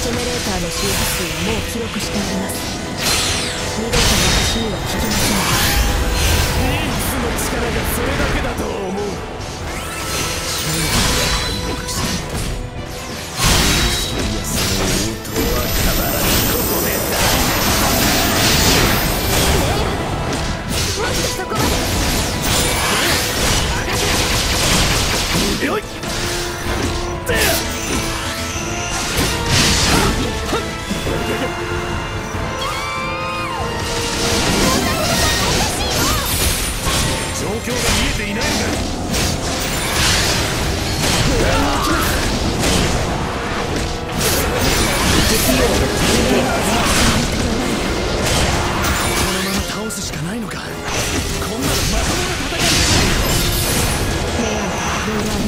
ジェネレーターの周波数はもう記録してあります二度と私には聞きませんニーツの力がそれだけだと思う勝負で敗北したシリアスの応答は必ずここで大絶賛だもっとそこまでよい況が見えていないのか。このまま倒すしかないのか。こんなのまともな戦い提案い。ろい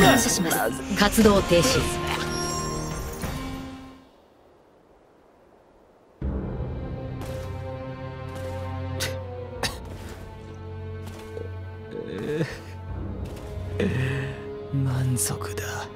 感謝します活動停止。満足だ。